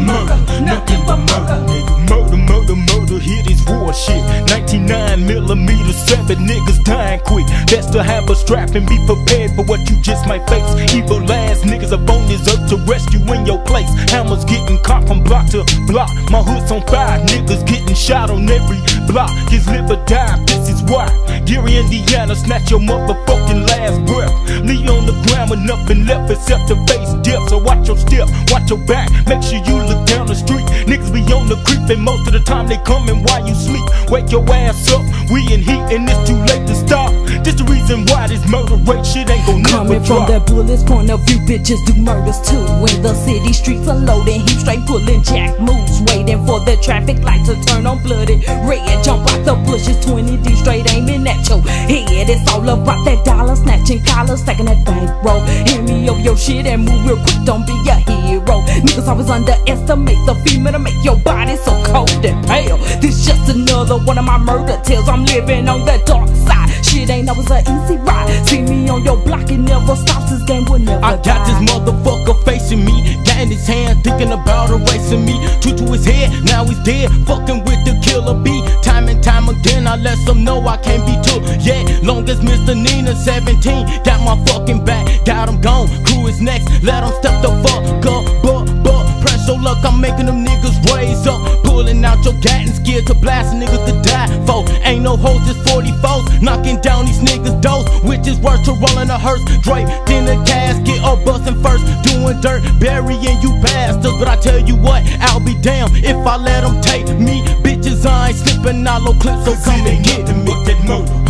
murder, nothing but murder, nigga. Murder, murder, murder, 99 millimeters, seven niggas dying quick. That's the hammer strap and be prepared for what you just might face. Evil ass niggas are on this up to rescue in your place. Hammers getting caught from block to block. My hood's on fire, niggas getting shot on every block. Just live or die, this is why. Gary, Indiana, snatch your motherfucking last breath. Lee on the ground with nothing left except to face death. So watch your step, watch your back, make sure you. Niggas be on the creep, and most of the time they coming while you sleep. Wake your ass up, we in heat, and it's too late to stop. This the reason why this murder rate shit ain't gon' never Coming from the bullet's point of view, bitches do murders too. In the city streets unloading, heat straight pulling jack moves, waiting for the traffic light to turn on bloody red. Jump out the bushes, 20 D straight aiming at your head. It's all about that dollar, snatching collars, stacking that bankroll. Hear me over your shit and move real quick, don't be a Niggas always underestimate the female to make your body so cold and pale. This just another one of my murder tales. I'm living on the dark side. Shit ain't always an easy ride. See me on your block, it never stops. This game will never I got this die. motherfucker facing me, got in his hand, thinking about erasing me. Two to his head, now he's dead, fucking with the killer bee. Time and time again, I let them know I can't be took. Yeah, long as Mr. Nina 17, got my fucking back, got him gone. Crew is next, let him step the fuck making them niggas raise up. Pulling out your gat and scared to blast niggas to die for. Ain't no hoes, just 44s, knocking down these niggas' doors. Which is worse to rolling a hearse, draped in a casket or busting first, doing dirt, burying you bastards. But I tell you what, I'll be damned if I let them take me. Bitches, I ain't slipping hollow clips, so come and get me. That murder,